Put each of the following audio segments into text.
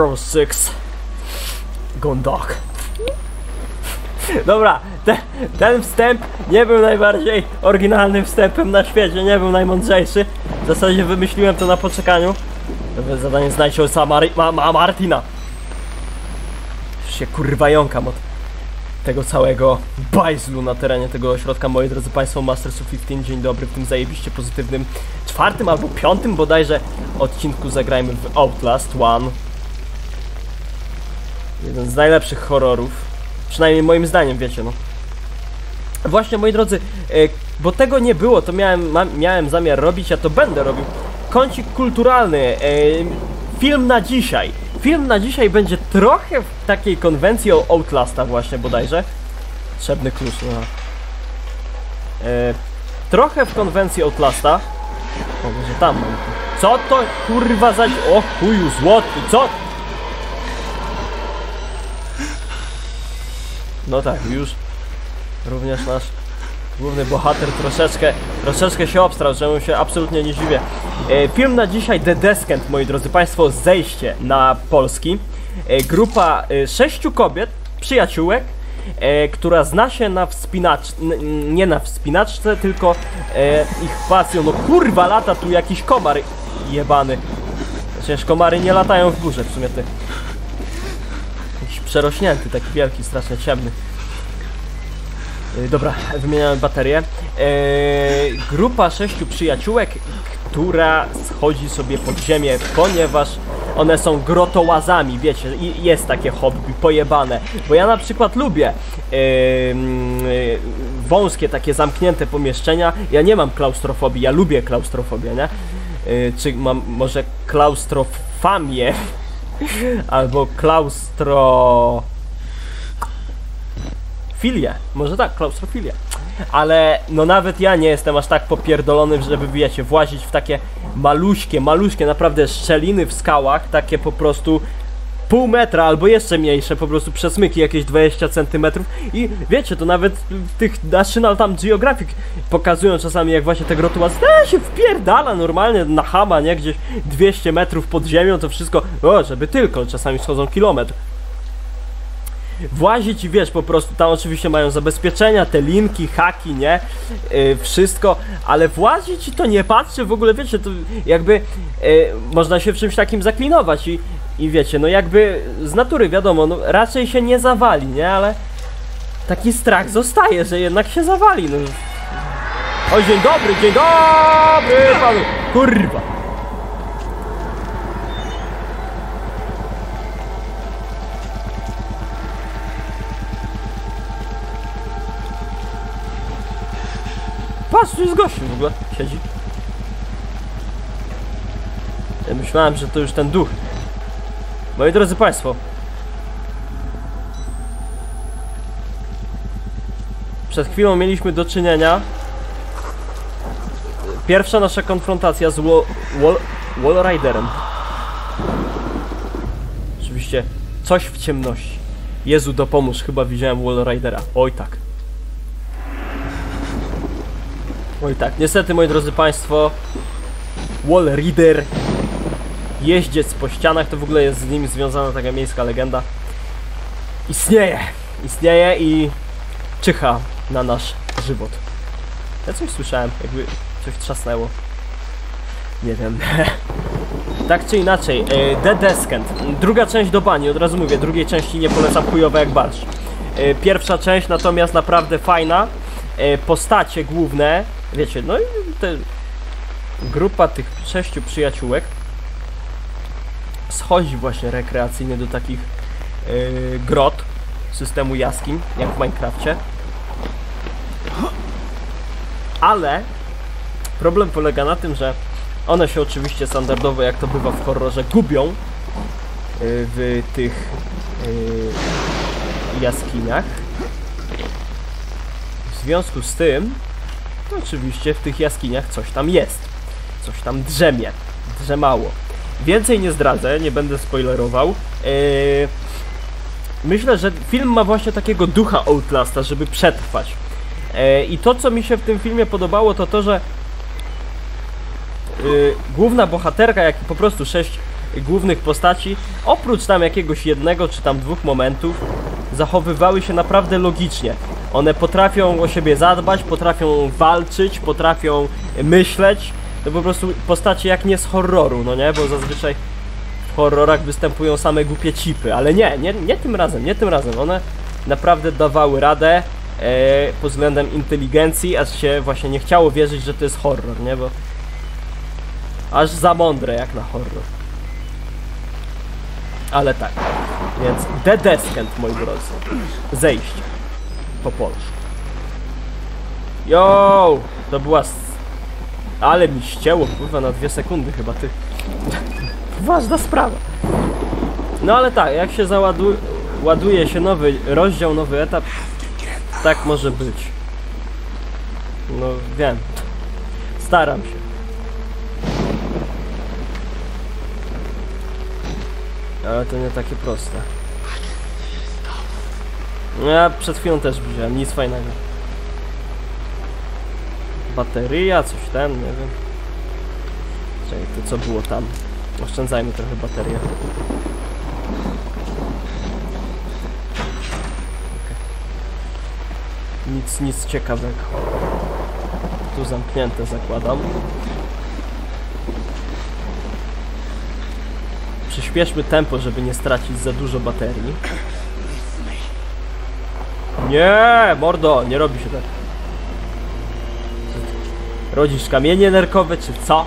Pro 6 Gone Dog. Dobra, te, ten wstęp nie był najbardziej oryginalnym wstępem na świecie, nie był najmądrzejszy. W zasadzie wymyśliłem to na poczekaniu. Zadanie znajdź ojca Mari ma ma Martina. Już się kurwa jąkam od tego całego bajzlu na terenie tego ośrodka. Moi drodzy Państwo, Masters of 15, dzień dobry w tym zajebiście pozytywnym czwartym albo piątym bodajże odcinku zagrajmy w Outlast One. Jeden z najlepszych horrorów. Przynajmniej moim zdaniem, wiecie, no. Właśnie, moi drodzy, e, bo tego nie było, to miałem, miałem zamiar robić, a to będę robił. Kącik kulturalny, e, film na dzisiaj. Film na dzisiaj będzie trochę w takiej konwencji o Outlasta właśnie bodajże. Trzebny klucz, no. E, trochę w konwencji Outlasta. O, może tam mam. Co to kurwa za... O chuju złoty, co? No tak, już również nasz główny bohater troszeczkę, troszeczkę się obstrał, czemu się absolutnie nie dziwię. E, film na dzisiaj The Descent, moi drodzy Państwo, zejście na Polski. E, grupa e, sześciu kobiet, przyjaciółek, która zna się na wspinacz, n- nie na wspinaczce, tylko ich pasją, no kurwa lata tu jakiś komar jebany. Przecież komary nie latają w górze w sumie ty. Jakiś przerośnięty, taki wielki, strasznie ciemny. Yy, Dobra, wymieniamy baterię. Yy, grupa sześciu przyjaciółek, która schodzi sobie pod ziemię, ponieważ one są grotołazami, wiecie, i jest takie hobby pojebane. Bo ja na przykład lubię yy, wąskie, takie zamknięte pomieszczenia. Ja nie mam klaustrofobii, ja lubię klaustrofobię, nie? Czy mam może klaustrofamię? Albo klaustro... Filię, może tak, klaustrofilię. Ale no nawet ja nie jestem aż tak popierdolony, żeby wiecie, włazić w takie maluśkie, maluśkie naprawdę szczeliny w skałach, takie po prostu pół metra albo jeszcze mniejsze, po prostu przesmyki jakieś 20 centymetrów i wiecie, to nawet tych National tam Geographic pokazują czasami jak właśnie te grotuła e, się wpierdala normalnie na hama, nie? Gdzieś 200 metrów pod ziemią, to wszystko, o, żeby tylko, czasami schodzą kilometr włazić i wiesz, po prostu tam oczywiście mają zabezpieczenia, te linki, haki, nie? Yy, wszystko, ale włazić i to nie patrzy, w ogóle wiecie, to jakby yy, można się w czymś takim zaklinować i, i wiecie, no jakby z natury wiadomo, no raczej się nie zawali, nie? Ale taki strach zostaje, że jednak się zawali, no. Oj, dzień dobry, dzień dobry panu! Kurwa! Patrz, tu jest gościu w ogóle. Siedzi. Ja myślałem, że to już ten duch. Moi drodzy Państwo. Przed chwilą mieliśmy do czynienia. Pierwsza nasza konfrontacja z Wall, wall, Riderem. Oczywiście coś w ciemności. Jezu, dopomóż, chyba widziałem Wall Ridera. Oj tak. Oj tak, niestety moi drodzy Państwo, Wall Reader, jeździec po ścianach, to w ogóle jest z nim związana taka miejska legenda. Istnieje, istnieje i czyha na nasz żywot. Ja coś słyszałem, jakby coś trzasnęło. Nie wiem. tak czy inaczej, e, The Descent. Druga część do bani, od razu mówię, drugiej części nie polecam chujowe jak barsz. E, Pierwsza część natomiast naprawdę fajna. E, Postacie główne, wiecie, no i te grupa tych sześciu przyjaciółek schodzi właśnie rekreacyjnie do takich e, grot systemu jaskiń, jak w Minecrafcie. Ale problem polega na tym, że one się oczywiście standardowo, jak to bywa w horrorze, gubią y, w tych y, jaskiniach. W związku z tym, oczywiście w tych jaskiniach coś tam jest. Coś tam drzemie. Drzemało. Więcej nie zdradzę, nie będę spoilerował. Y, myślę, że film ma właśnie takiego ducha Outlasta, żeby przetrwać. E, I to, co mi się w tym filmie podobało, to to, że y, główna bohaterka, jak i po prostu sześć głównych postaci, oprócz tam jakiegoś jednego czy tam dwóch momentów, zachowywały się naprawdę logicznie. One potrafią o siebie zadbać, potrafią walczyć, potrafią myśleć. To po prostu postacie jak nie z horroru, no nie? Bo zazwyczaj w horrorach występują same głupie cipy, ale nie, nie, nie tym razem, nie tym razem. One naprawdę dawały radę e, pod względem inteligencji, aż się właśnie nie chciało wierzyć, że to jest horror, nie? Bo aż za mądre jak na horror. Ale tak, więc The Descent, moi drodzy. Zejście. Po polsku. Yo! To była... Ale mi ścięło, kurwa, na dwie sekundy chyba, ty. Ważna sprawa. No ale tak, jak się załaduje ładuje się nowy rozdział, nowy etap, tak może być. No wiem. Staram się. Ale to nie takie proste. No ja przed chwilą też widziałem, nic fajnego. Bateria, coś ten, nie wiem. Czekaj, to co było tam? Oszczędzajmy trochę baterię. Nic, nic ciekawego. Tu zamknięte zakładam. Przyspieszmy tempo, żeby nie stracić za dużo baterii. Nie, mordo, nie robi się tak. Rodzisz kamienie nerkowe, czy co?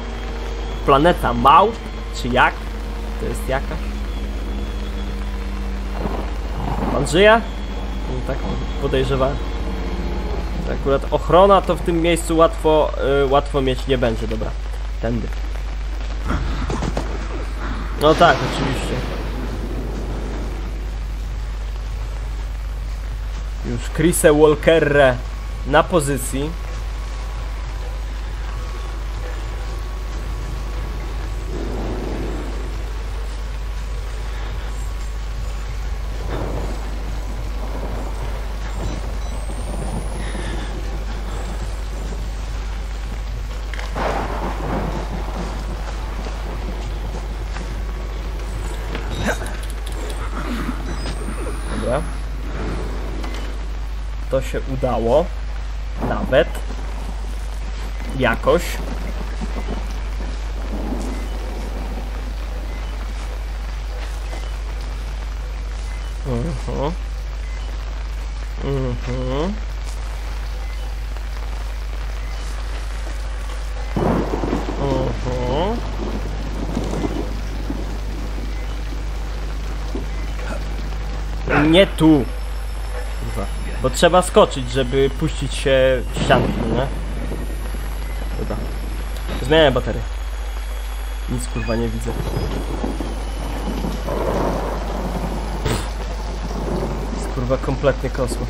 Planeta małp, czy jak? To jest jakaś? Pan żyje? No, tak podejrzewałem. Akurat ochrona to w tym miejscu łatwo, y, łatwo mieć nie będzie, dobra. Tędy. No tak, oczywiście. Już Chrise Walkerre na pozycji. Dobra. To się udało. Nawet. Jakoś. Mhm. Mhm. Mhm. Nie tu. Bo trzeba skoczyć, żeby puścić się w ścianki, nie? Dobra. Zmieniaj baterię. Nic kurwa nie widzę. Jest kurwa kompletny kosmos.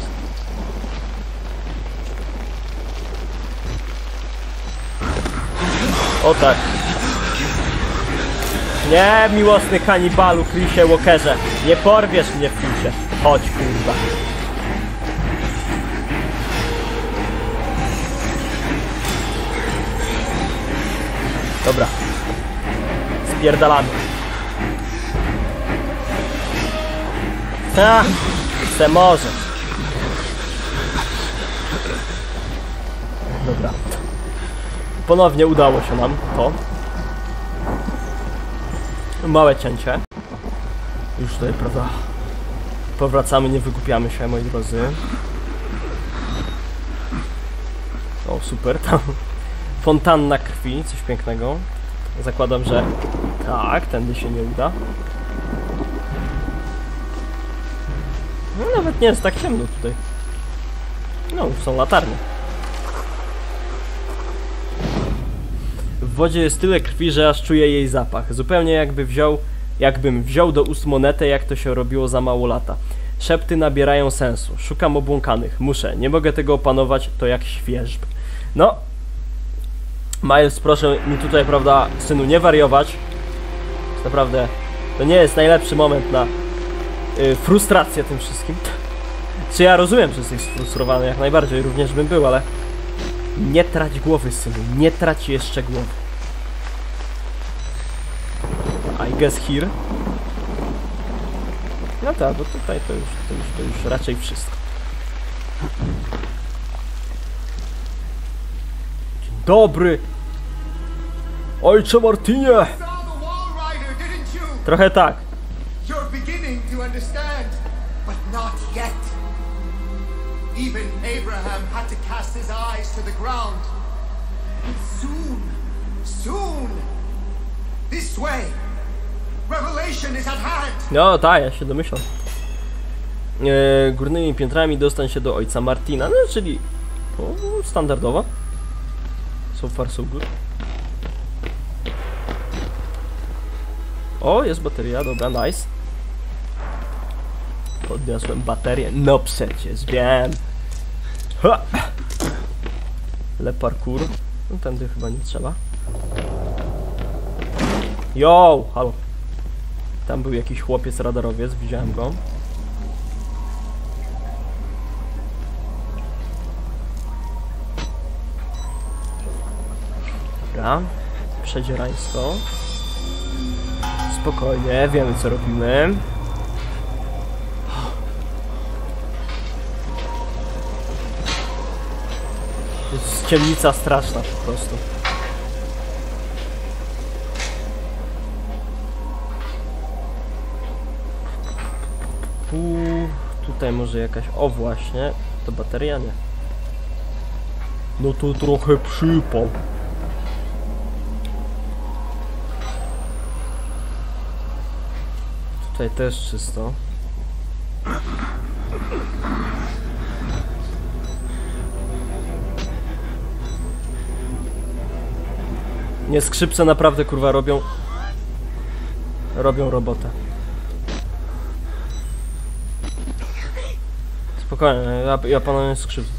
O tak. Nie, miłosny kanibalu, Chrisie Walkerze. Nie porwiesz mnie w. Chodź, kurwa. Dobra. Spierdalamy. Ha! Se może. Dobra. Ponownie udało się nam to. Małe cięcie. Już tutaj, prawda? Powracamy, nie wygłupiamy się, moi drodzy. O, super, tam fontanna krwi, coś pięknego. Zakładam, że tak, tędy się nie uda. No nawet nie jest tak ciemno tutaj. No, są latarnie. W wodzie jest tyle krwi, że aż czuję jej zapach. Zupełnie jakby wziął, jakbym wziął do ust monetę, jak to się robiło za mało lata. Szepty nabierają sensu. Szukam obłąkanych. Muszę. Nie mogę tego opanować. To jak świeżb. No. Miles, proszę mi tutaj, prawda, synu, nie wariować. Naprawdę, to nie jest najlepszy moment na y, frustrację tym wszystkim. Czy ja rozumiem, że jesteś sfrustrowany, jak najbardziej, również bym był, ale nie trać głowy, synu, nie trać jeszcze głowy. I guess here. No tak, bo tutaj to już, to już, to już raczej wszystko. Dobry! Ojcze Martinie! Trochę tak. Even Abraham had to cast his eyes to the ground. But soon, soon, this way, revelation is at hand. No tak, ja się domyślam. E, górnymi piętrami dostań się do ojca Martina, no czyli o, standardowo. So far so good. O, jest bateria, dobra, nice. Podniosłem baterię, no przecież, wiem. Ha! Le parkour. No tędy chyba nie trzeba. Yo, halo. Tam był jakiś chłopiec radarowiec, widziałem go. Dobra, przedzierańsko. Spokojnie, wiemy co robimy. Jest ciemnica straszna po prostu. Tu, tutaj może jakaś, o właśnie, to bateria nie. No to trochę przypał. Tutaj też czysto. Nie, skrzypce naprawdę kurwa robią robią robotę. Spokojnie, ja, ja pana nie skrzywdzę.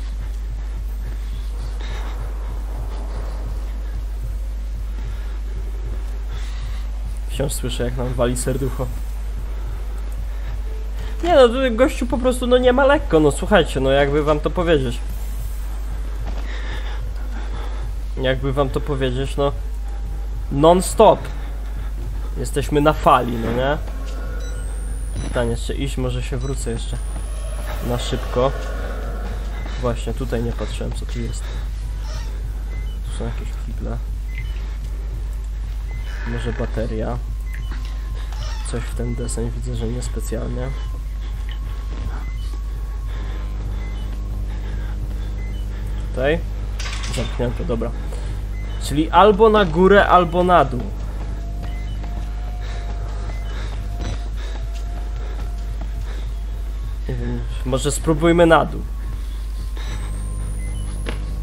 Wciąż słyszę jak nam wali serducho. Nie no, gościu po prostu no nie ma lekko, no słuchajcie, no jakby wam to powiedzieć. Jakby wam to powiedzieć, no non stop. Jesteśmy na fali, no nie? Pytanie, jeszcze iść, może się wrócę jeszcze na szybko. Właśnie, tutaj nie patrzyłem co tu jest. Tu są jakieś kible. Może bateria. Coś w ten deseń widzę, że nie Tutaj. Zamknięte, dobra. Czyli albo na górę, albo na dół. Może spróbujmy na dół.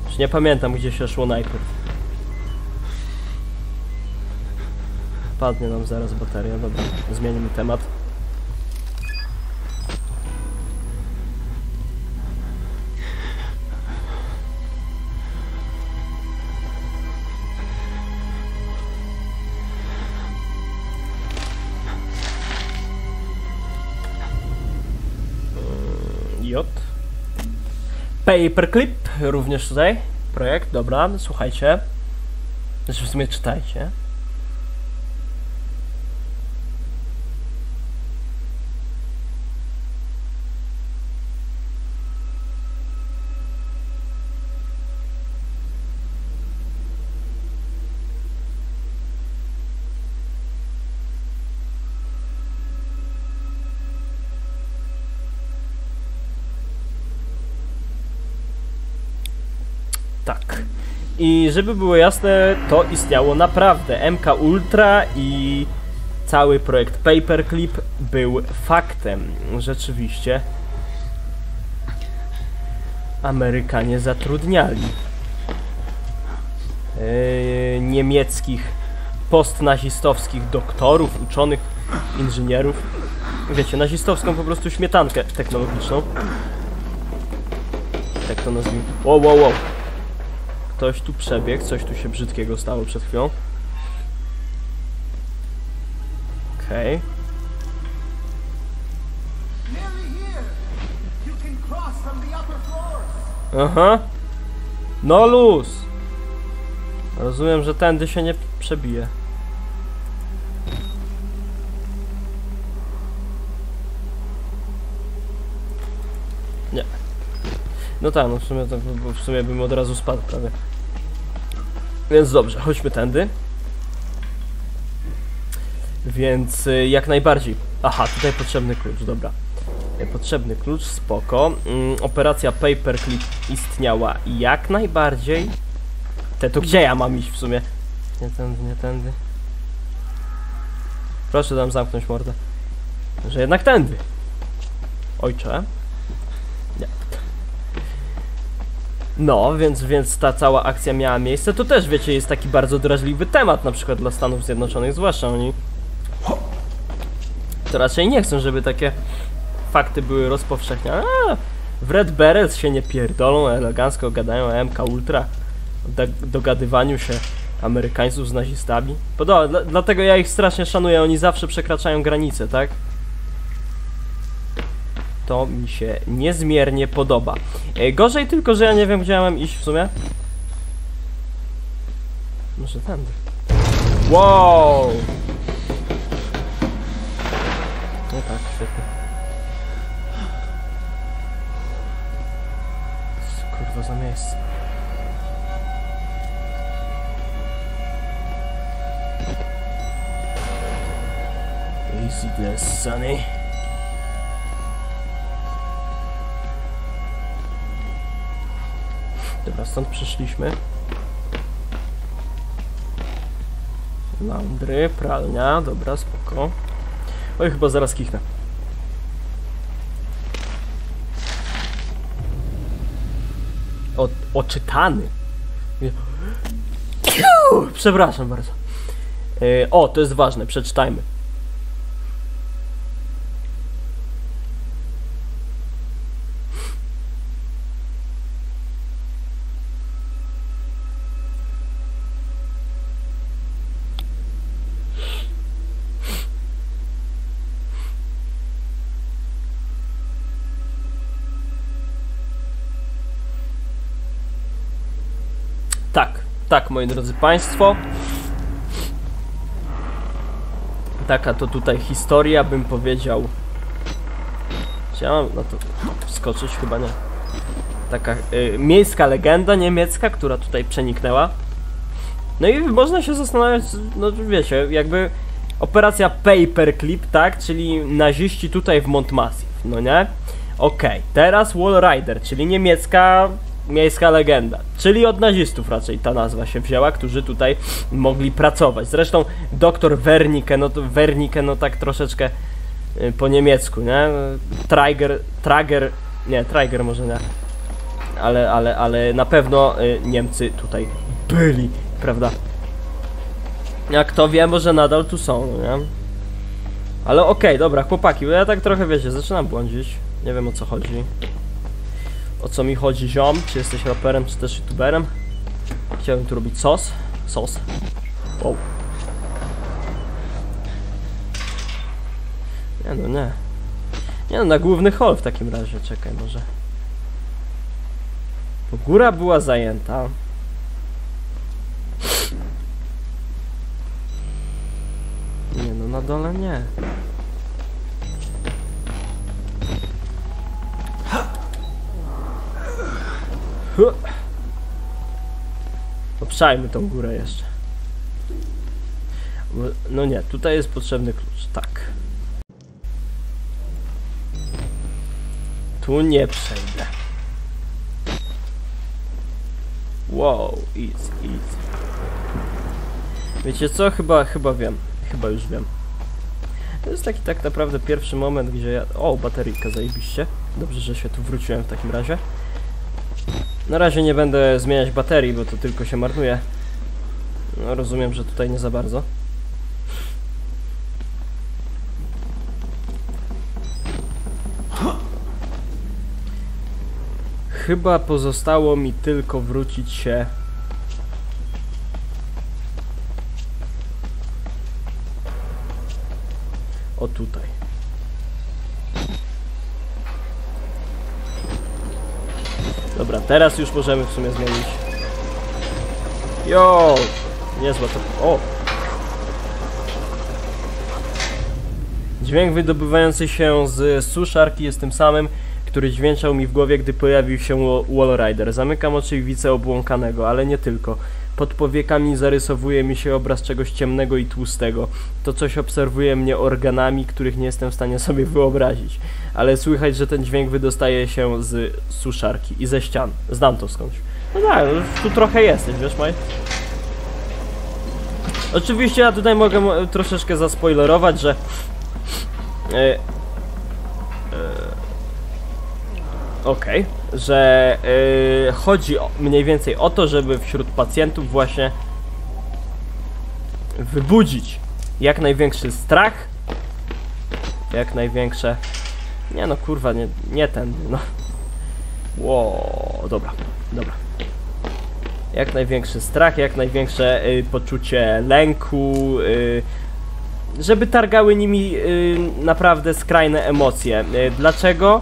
Już nie pamiętam gdzie się szło najpierw. Padnie nam zaraz bateria, dobra, zmienimy temat. J. Paperclip, również tutaj projekt, dobra, słuchajcie. Znaczy w sumie czytajcie. Tak. I żeby było jasne, to istniało naprawdę. MK Ultra i cały projekt Paperclip był faktem. Rzeczywiście. Amerykanie zatrudniali yy, niemieckich postnazistowskich doktorów, uczonych, inżynierów. Wiecie, nazistowską po prostu śmietankę technologiczną. Tak to nazwijmy. Wow, wow, wow. Ktoś tu przebiegł, coś tu się brzydkiego stało przed chwilą. Okej. Okay. Aha. No luz. Rozumiem, że tędy się nie przebije. Nie. No tak, no w sumie, to, w sumie bym od razu spadł prawie. Więc dobrze, chodźmy tędy. Więc y, jak najbardziej. Aha, tutaj potrzebny klucz, dobra. Y, Potrzebny klucz, spoko. Mm, operacja Paperclip istniała jak najbardziej. Te to gdzie ja mam iść w sumie? Nie tędy, nie tędy. Proszę tam zamknąć mordę. Że jednak tędy. Ojcze. Nie. No, więc, więc ta cała akcja miała miejsce. To też, wiecie, jest taki bardzo drażliwy temat, na przykład dla Stanów Zjednoczonych, zwłaszcza oni to raczej nie chcą, żeby takie fakty były rozpowszechniane. A, w Red Berets się nie pierdolą, elegancko gadają o MK Ultra, o da- dogadywaniu się Amerykańców z nazistami. Podoba, dla, dlatego ja ich strasznie szanuję, oni zawsze przekraczają granice, tak? To mi się niezmiernie podoba. E, gorzej tylko, że ja nie wiem, gdzie ja mam iść w sumie. Może tędy. Wow! No tak, świetnie. Co kurwa za miejsce? Easy there, Sonny. Dobra, stąd przyszliśmy. Laundry, pralnia, dobra, spoko. Oj, chyba zaraz kichnę. O, oczytany. Przepraszam bardzo. E, o, to jest ważne, przeczytajmy. Tak, moi drodzy Państwo. Taka to tutaj historia, bym powiedział. Czy ja mam na to wskoczyć? Chyba nie. Taka y, miejska legenda niemiecka, która tutaj przeniknęła. No i można się zastanawiać, no wiecie, jakby operacja Paperclip, tak? Czyli naziści tutaj w Montmassive, no nie? Okej, teraz Wall Rider, czyli niemiecka miejska legenda, czyli od nazistów raczej ta nazwa się wzięła, którzy tutaj mogli pracować. Zresztą doktor Wernicke, no to Wernicke, no tak troszeczkę y, po niemiecku, nie? Trager, Trager, nie, Trager może nie, ale, ale, ale na pewno y, Niemcy tutaj byli, prawda? Jak to wie, może nadal tu są, no nie? Ale okej, dobra, chłopaki, bo ja tak trochę, wiecie, zaczynam błądzić. Nie wiem o co chodzi. O co mi chodzi, ziom? Czy jesteś raperem, czy też youtuberem? Chciałbym tu robić sos. Sos. Wow. Nie no, nie. Nie no, na główny hall w takim razie, czekaj może. Bo góra była zajęta. Nie no, na dole nie. Obszajmy tą górę jeszcze. No nie, tutaj jest potrzebny klucz, tak. Tu nie przejdę. Wow, easy, easy. Wiecie co? Chyba, chyba wiem. Chyba już wiem. To jest taki tak naprawdę pierwszy moment, gdzie ja... O, bateryjka zajebiście. Dobrze, że się tu wróciłem w takim razie. Na razie nie będę zmieniać baterii, bo to tylko się marnuje. No, rozumiem, że tutaj nie za bardzo. Chyba pozostało mi tylko wrócić się. O tutaj. Dobra, teraz już możemy w sumie zmienić. Jo! Niezła to... O! Dźwięk wydobywający się z suszarki jest tym samym, który dźwięczał mi w głowie, gdy pojawił się Wa- Wallrider. Zamykam oczy i widzę obłąkanego, ale nie tylko. Pod powiekami zarysowuje mi się obraz czegoś ciemnego i tłustego. To coś obserwuje mnie organami, których nie jestem w stanie sobie wyobrazić. Ale słychać, że ten dźwięk wydostaje się z suszarki i ze ścian. Znam to skądś. No tak, no, tu trochę jesteś, wiesz, Maj? Oczywiście ja tutaj mogę mo- troszeczkę zaspoilerować, że e, e, Okej, że e, chodzi o, mniej więcej o to, żeby wśród pacjentów właśnie wybudzić jak największy strach, jak największe... Nie no kurwa, nie, nie ten, no. Ło, dobra, dobra. Jak największy strach, jak największe y, poczucie lęku, y, żeby targały nimi y, naprawdę skrajne emocje. Dlaczego?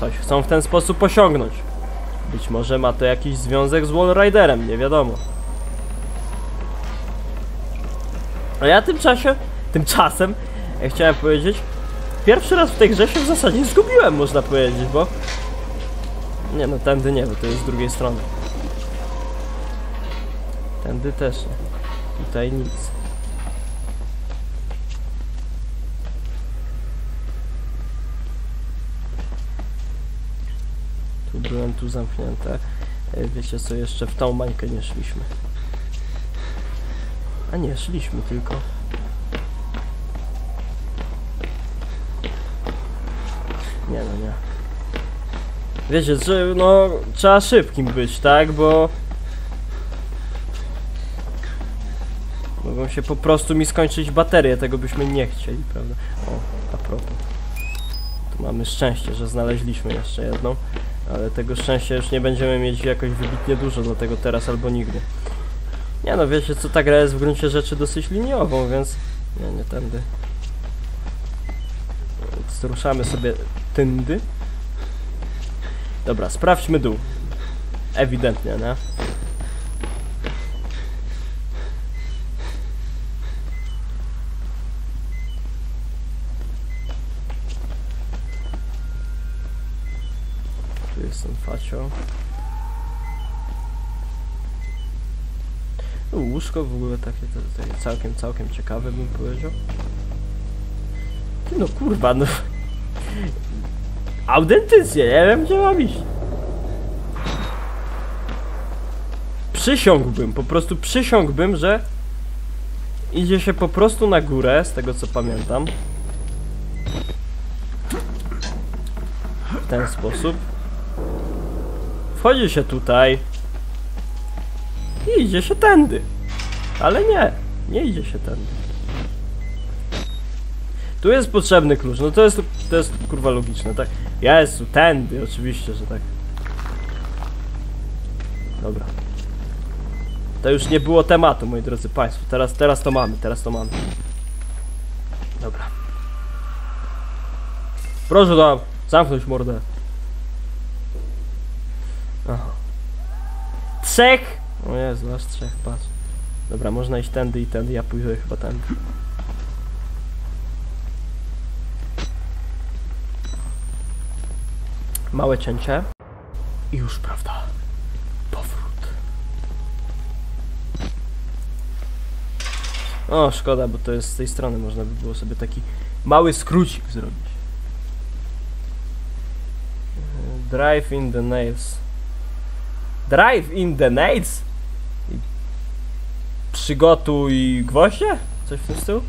Coś chcą w ten sposób osiągnąć. Być może ma to jakiś związek z Wallriderem, nie wiadomo. A ja tymczasie, tymczasem, ja chciałem powiedzieć, pierwszy raz w tej grze się w zasadzie zgubiłem, można powiedzieć, bo... Nie no, tędy nie, bo to jest z drugiej strony. Tędy też nie. Tutaj nic. Byłem, tu zamknięte. E, Wiecie co, jeszcze w tą mańkę nie szliśmy. A nie, szliśmy tylko. Nie no, nie. Wiecie, że no trzeba szybkim być, tak? Bo mogą się po prostu mi skończyć baterie, tego byśmy nie chcieli, prawda? O, a propos. Tu mamy szczęście, że znaleźliśmy jeszcze jedną, ale tego szczęścia już nie będziemy mieć jakoś wybitnie dużo, dlatego teraz albo nigdy. Nie no, wiecie co, ta gra jest w gruncie rzeczy dosyć liniową, więc... Nie, nie tędy. Więc ruszamy sobie tędy. Dobra, sprawdźmy dół. Ewidentnie, nie? Łóżko w ogóle takie, to, całkiem, całkiem ciekawe bym powiedział. No kurwa, no. Autentycznie, nie wiem gdzie mam iść. Przysiągłbym, po prostu przysiągłbym, że idzie się po prostu na górę, z tego co pamiętam. W ten sposób. Wchodzi się tutaj. I idzie się tędy. Ale nie, nie idzie się tędy. Tu jest potrzebny klucz, no to jest, to jest kurwa logiczne, tak? Jezu, tędy, oczywiście, że tak. Dobra. To już nie było tematu, moi drodzy państwo. Teraz, teraz to mamy, teraz to mamy. Dobra. Proszę tam, zamknąć mordę. Aha. Trzech! O Jezu, aż trzech, patrz. Dobra, można iść tędy i tędy, ja pójdę chyba tędy. Małe cięcie. I już, prawda, powrót. O, szkoda, bo to jest z tej strony, można by było sobie taki mały skrócik zrobić. Drive in the nails. Drive in the nails? Przygotuj gwoździe? Coś w tym stylu?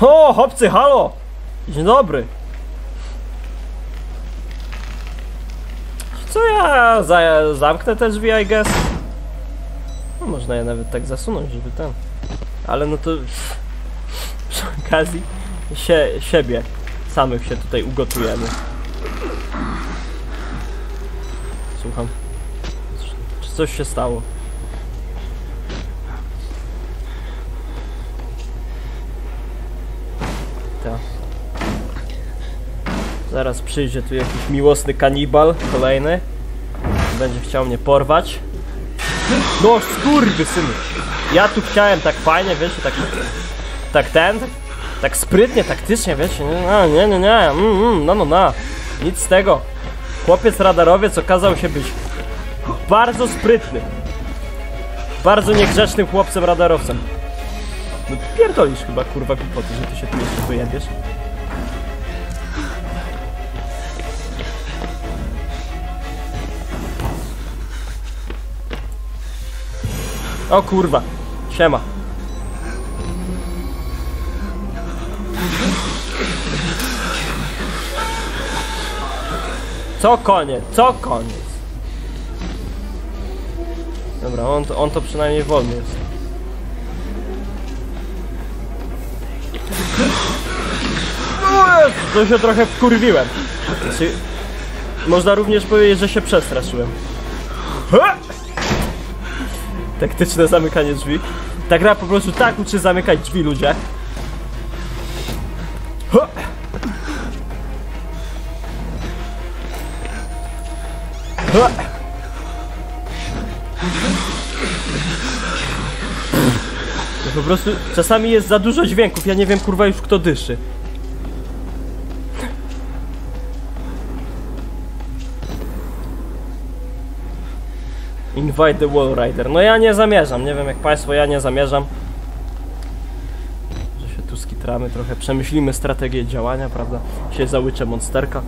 O, chłopcy, halo! Dzień dobry. Co ja za, zamknę te drzwi, I guess? No, można je nawet tak zasunąć, żeby ten. Ale no to przy okazji sie, siebie samych się tutaj ugotujemy. Słucham. Czy coś się stało? Zaraz przyjdzie tu jakiś miłosny kanibal, kolejny. Będzie chciał mnie porwać. No skurwy syny. Ja tu chciałem tak fajnie, wiesz, tak... Tak ten, tak, sprytnie, taktycznie, no, nie, nie, nie, mm, mm, no, no, no, nic z tego. Chłopiec radarowiec okazał się być bardzo sprytny. Bardzo niegrzecznym chłopcem radarowcem. No pierdolisz chyba, kurwa, głupoty, że ty się tu jeszcze wyjebiesz. O kurwa, siema. Co koniec, co koniec. Dobra, on to, on to przynajmniej wolny jest. To się trochę wkurwiłem. Można również powiedzieć, że się przestraszyłem. Taktyczne zamykanie drzwi. Ta gra po prostu tak uczy zamykać drzwi, ludzie. Po prostu czasami jest za dużo dźwięków, ja nie wiem kurwa już kto dyszy. Invite the Wall Rider. No ja nie zamierzam, nie wiem jak państwo, ja nie zamierzam. Że się tu skitramy trochę, przemyślimy strategię działania, prawda? Się załyczę monsterka.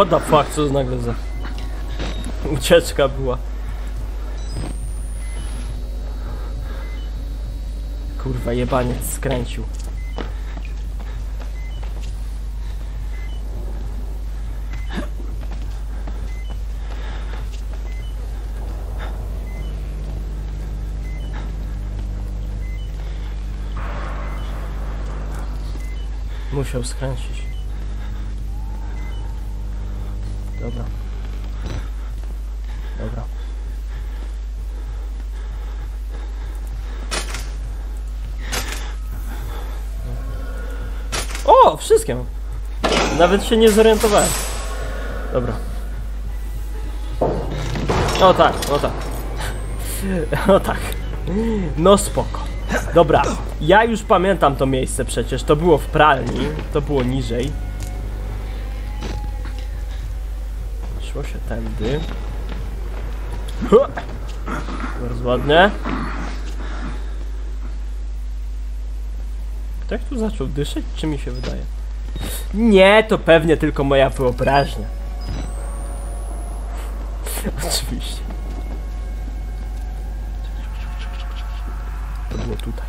What the fuck, co to nagle za ucieczka była? Kurwa, jebaniec skręcił. Musiał skręcić. Dobra. Dobra. O, wszystkie mam. Nawet się nie zorientowałem. Dobra. O tak, o tak. O tak. No spoko. Dobra, ja już pamiętam to miejsce przecież. To było w pralni, to było niżej. Się tędy. Bardzo ładnie. Ktoś tu zaczął dyszeć, czy mi się wydaje? Nie, to pewnie tylko moja wyobraźnia. Oczywiście. To było tutaj.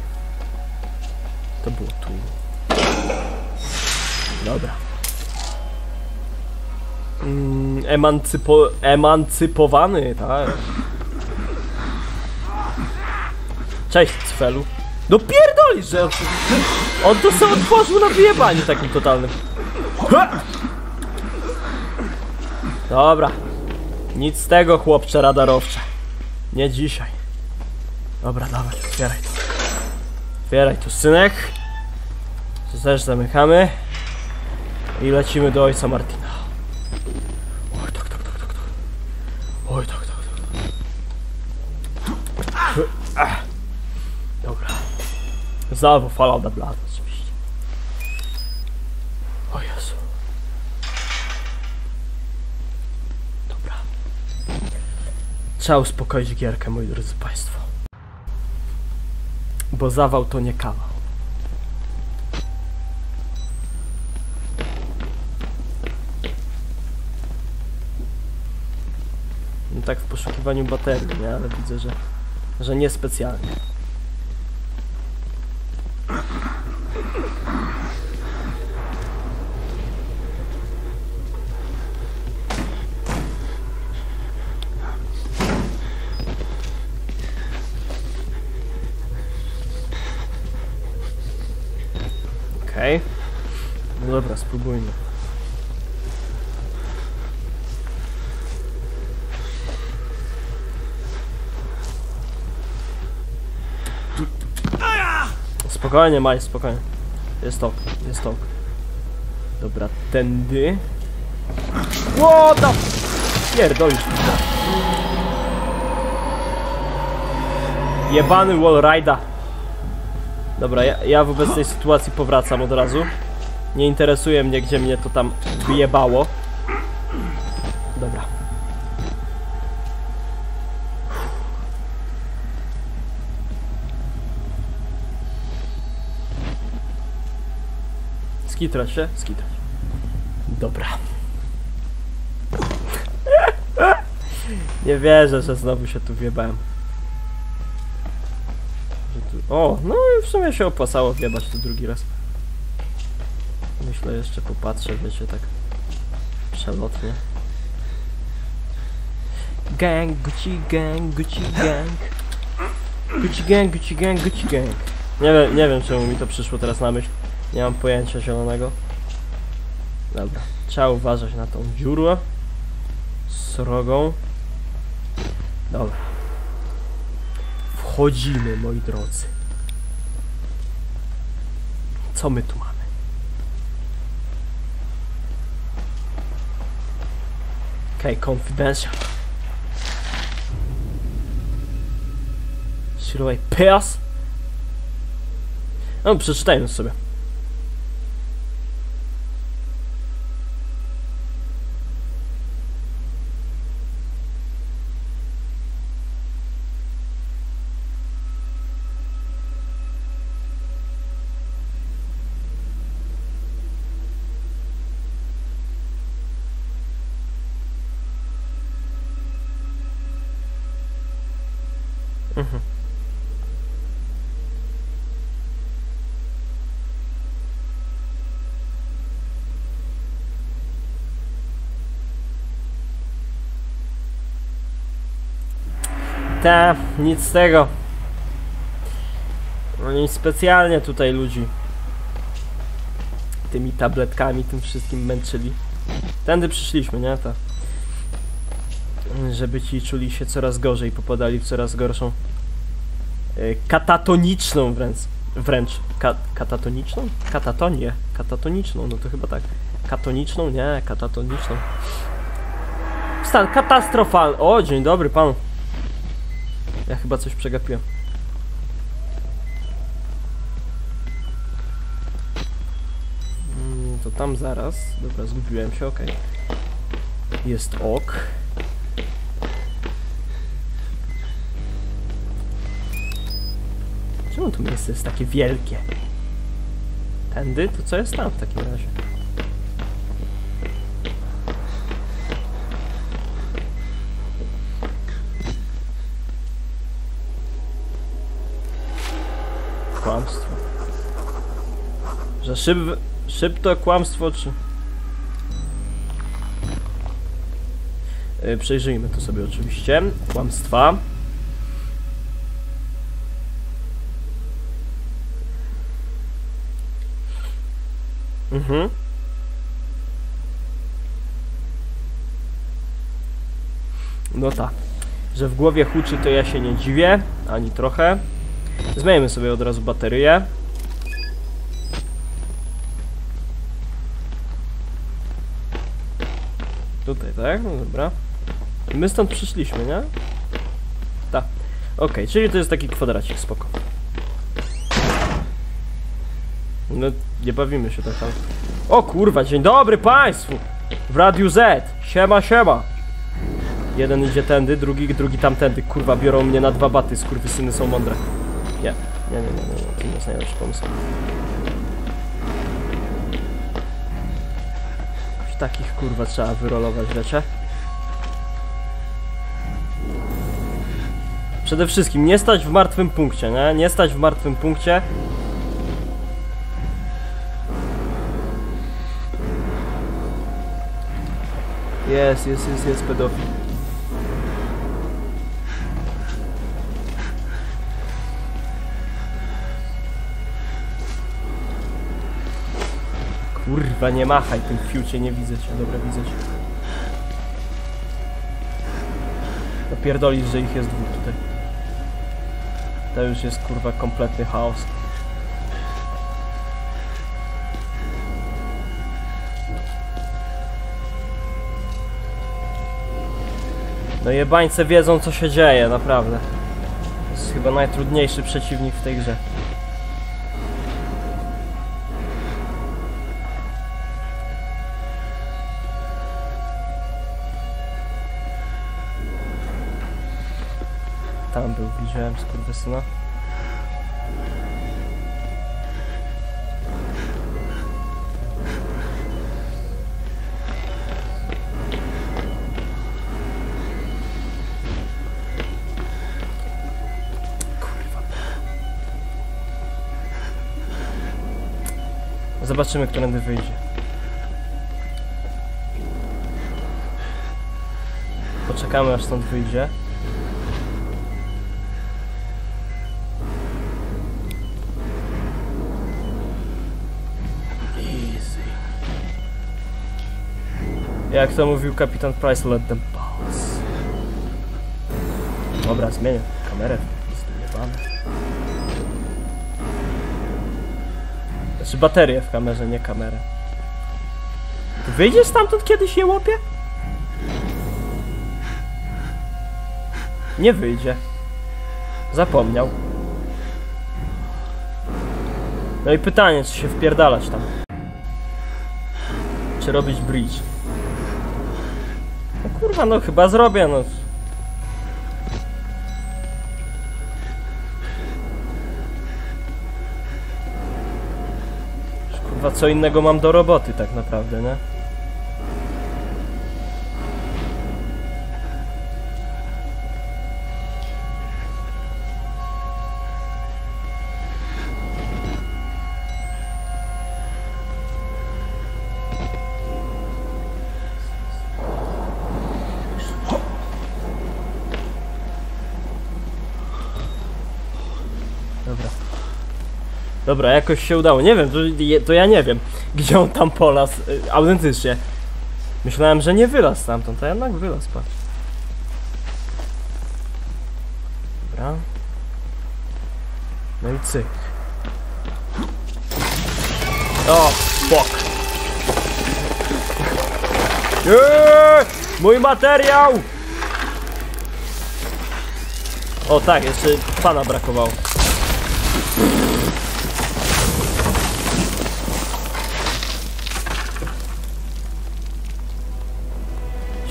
To było tu. Dobra. Emancypo, emancypowany, tak. Cześć, Cfelu. No pierdolisz, że on, to sobie otworzył na wyjebaniu takim totalnym. Dobra. Nic z tego, chłopcze radarowcze. Nie dzisiaj. Dobra, dawaj, otwieraj to. Otwieraj to, synek. To też zamykamy. I lecimy do ojca Martina. Oj, tak, tak, tak, tak, tak. Oj, tak, tak, tak. Ach. Dobra. Znowu Fallout the Blood, oczywiście. O Jezu. Dobra. Trzeba uspokoić gierkę, moi drodzy Państwo. Bo zawał to nie kawał. No tak w poszukiwaniu baterii, nie? Ale widzę, że, że niespecjalnie. Okej. No dobra, spróbujmy. Spokojnie, Maj, spokojnie. Jest ok, jest ok. Dobra, tędy. The... Pierdolisz. Jebany wallrider. Dobra, ja, ja wobec tej sytuacji powracam od razu. Nie interesuje mnie, gdzie mnie to tam wyjebało. Dobra. Skitrać się? Skitrać. Dobra. Nie wierzę, że znowu się tu wjebałem. O, no i w sumie się opłacało wjebać tu drugi raz. Myślę jeszcze popatrzę, wiecie, tak przelotnie. Gang, Gucci gang, Gucci gang. Gucci gang, Gucci gang, Gucci gang. Nie wiem, nie wiem czemu mi to przyszło teraz na myśl. Nie mam pojęcia zielonego. Dobra, trzeba uważać na tą dziurę. Srogą. Dobra. Wchodzimy, moi drodzy. Co my tu mamy? Okej, okay, confidential. I pass? No, przeczytajmy sobie. Mhm. Ta, nic z tego. Oni specjalnie tutaj ludzi tymi tabletkami, tym wszystkim męczyli. Tędy przyszliśmy, nie? Ta. Żeby ci czuli się coraz gorzej, popadali w coraz gorszą e, katatoniczną wręcz wręcz ka, katatoniczną? Katatonię, katatoniczną, no to chyba tak. Katoniczną? Nie, katatoniczną. Stan katastrofalny. O, dzień dobry panu. Ja chyba coś przegapiłem. Mm, To tam zaraz. Dobra, zgubiłem się, okej. Jest ok. Czemu to miejsce jest takie wielkie? Tędy? To co jest tam w takim razie? Kłamstwo. Że szyb, szyb to kłamstwo, czy... Yy, przejrzyjmy to sobie oczywiście. Kłamstwa. Mhm. No tak. Że w głowie huczy to ja się nie dziwię, ani trochę. Zmienimy sobie od razu baterię. Tutaj, tak? No dobra. My stąd przyszliśmy, nie? Tak. Okej, czyli to jest taki kwadracik, spoko. No, nie bawimy się tak. O kurwa, dzień dobry państwu! W Radiu Z! Siema, siema! Jeden idzie tędy, drugi, drugi tamtędy. Kurwa, biorą mnie na dwa baty, skurwysyny są mądre. Nie, nie, nie, nie, nie, nie. jest najlepszy pomysł. Jakoś takich kurwa trzeba wyrolować, wiecie? Przede wszystkim nie stać w martwym punkcie, nie? Nie stać w martwym punkcie. Jest, jest, jest, jest pedofil. Kurwa, nie machaj tym fiucie, nie widzę cię, dobra, widzę cię. Napierdolisz, że ich jest dwóch tutaj. To już jest kurwa kompletny chaos. No jebańce wiedzą co się dzieje, naprawdę. To jest chyba najtrudniejszy przeciwnik w tej grze. Widziałem skurwysyna. Zobaczymy, którędy wyjdzie. Poczekamy aż stąd wyjdzie. Jak to mówił kapitan Price, let them pass. Dobra, zmienię kamerę. Znaczy baterię w kamerze, nie kamerę. Ty wyjdziesz stamtąd kiedyś, je łopie? Nie wyjdzie. Zapomniał. No i pytanie, czy się wpierdalać tam. Czy robić bridge? No kurwa, no chyba zrobię, no. Kurwa, co innego mam do roboty tak naprawdę, nie? Dobra, jakoś się udało. Nie wiem, to, to ja nie wiem, gdzie on tam polas y, autentycznie. Myślałem, że nie wylazł stamtąd, a jednak wylazł, patrz. Dobra. No i cyk. O, fuck. Mój materiał! O tak, jeszcze pana brakowało.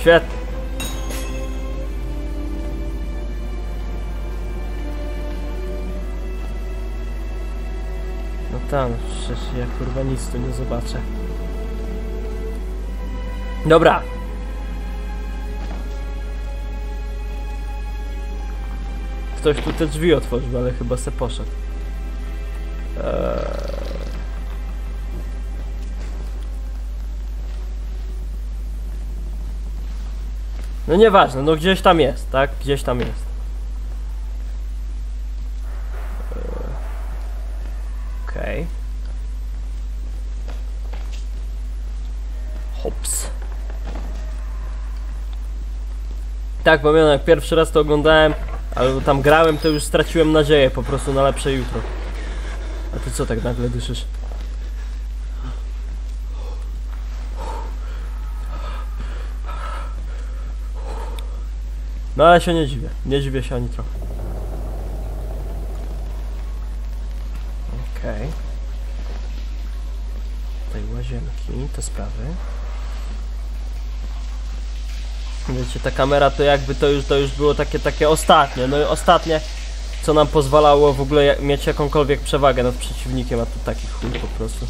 Świetnie. No tam, przecież ja kurwa nic tu nie zobaczę. Dobra. Ktoś tu te drzwi otworzył, ale chyba se poszedł. Eee... No nieważne, no gdzieś tam jest, tak? Gdzieś tam jest. Eee, Okej. Hops. Tak, pamiętam, jak pierwszy raz to oglądałem, albo tam grałem, to już straciłem nadzieję po prostu na lepsze jutro. A ty co tak nagle dyszysz? No ale się nie dziwię, nie dziwię się ani trochę. Okej. Tutaj łazienki, te sprawy. Wiecie, ta kamera to jakby to już, to już było takie, takie ostatnie, no i ostatnie, co nam pozwalało w ogóle mieć jakąkolwiek przewagę nad przeciwnikiem, a tu taki chuj po prostu.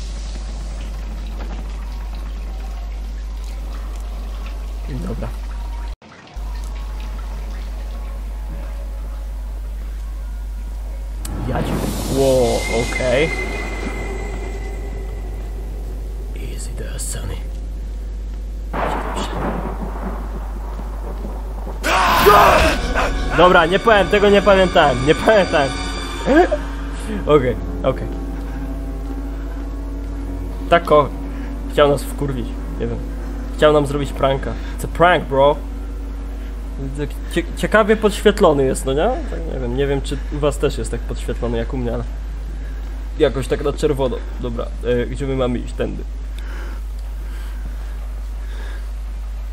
Dobra, nie powiem, tego nie pamiętałem, nie pamiętałem. Okej, okej. Tak o. Chciał nas wkurwić, nie wiem. Chciał nam zrobić pranka. It's prank, bro. Cie ciekawie podświetlony jest, no nie? Tak, nie wiem, nie wiem czy u was też jest tak podświetlony jak u mnie, ale... Jakoś tak na czerwono. Dobra, e, gdzie my mamy iść? Tędy.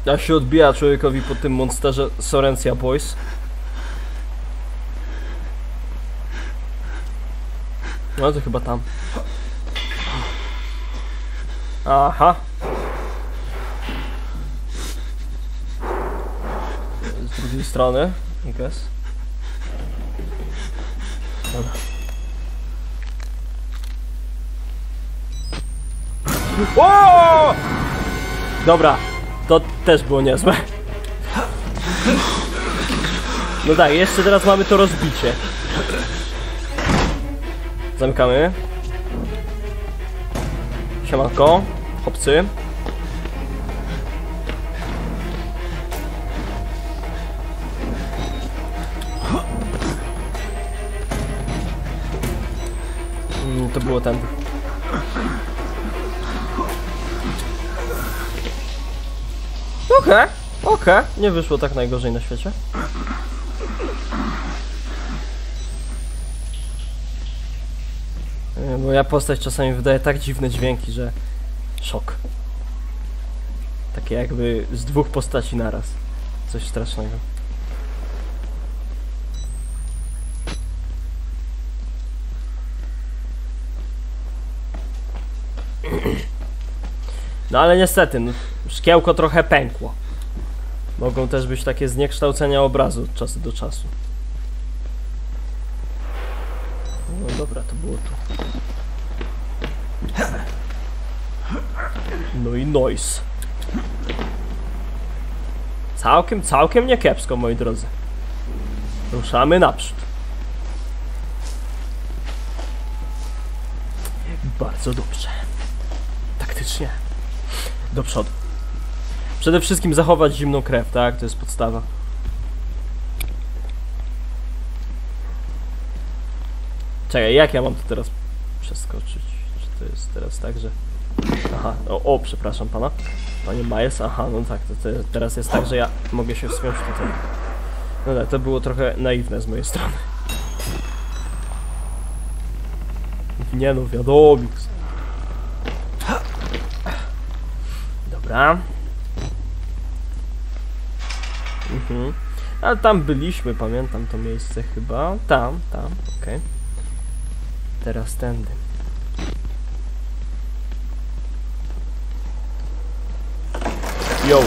Ja się odbija człowiekowi po tym monsterze Sorencja Boys. No to chyba tam. Aha. Z drugiej strony, I guess. Dobra. O! Dobra, to też było niezłe. No tak, jeszcze teraz mamy to rozbicie. Zamykamy. Siemanko, obcy. Mm, To było ten. Okej, okej. Nie wyszło tak najgorzej na świecie. Moja postać czasami wydaje tak dziwne dźwięki, że szok. Takie jakby z dwóch postaci naraz. Coś strasznego. No ale niestety, no, szkiełko trochę pękło. Mogą też być takie zniekształcenia obrazu od czasu do czasu. No dobra, to było tu. No i noise. Całkiem, całkiem nie kiepsko, moi drodzy. Ruszamy naprzód. Bardzo dobrze. Taktycznie. Do przodu. Przede wszystkim zachować zimną krew, tak? To jest podstawa. Czekaj, jak ja mam to teraz przeskoczyć? Czy to jest teraz tak, że... Aha, o, o przepraszam pana. Panie Majes, aha, no tak, to, te- teraz jest tak, że ja mogę się wspiąć tutaj. No tak, to było trochę naiwne z mojej strony. Nie no, wiadomo. Dobra. Mhm. Ale tam byliśmy, pamiętam to miejsce chyba. Tam, tam, okej. Teraz tędy. Yo.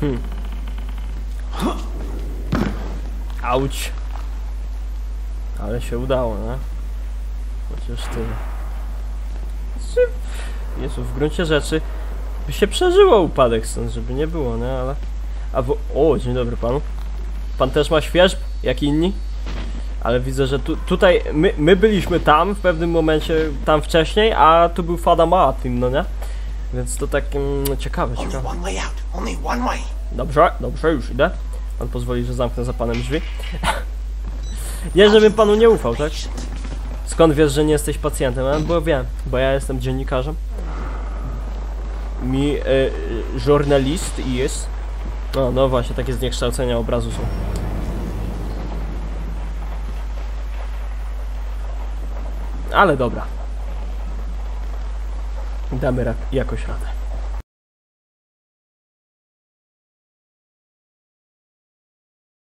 Hmm. Auć. Ale się udało, nie? Chociaż tyle. Jezu, w gruncie rzeczy by się przeżyło upadek stąd, żeby nie było, nie? Ale... A bo... O, dzień dobry panu. Pan też ma świeżb, jak inni? Ale widzę, że tu, tutaj my, my byliśmy tam w pewnym momencie, tam wcześniej, a tu był Fada Martin, no nie? Więc to tak mm, ciekawe, ciekawe. Dobrze, dobrze, już idę. Pan pozwoli, że zamknę za panem drzwi. nie, żebym panu nie ufał, tak? Skąd wiesz, że nie jesteś pacjentem? A, bo wiem, bo ja jestem dziennikarzem. Mi e, e, żurnalist jest. No, no właśnie, takie zniekształcenia obrazu są. Ale dobra. Damy jakoś radę.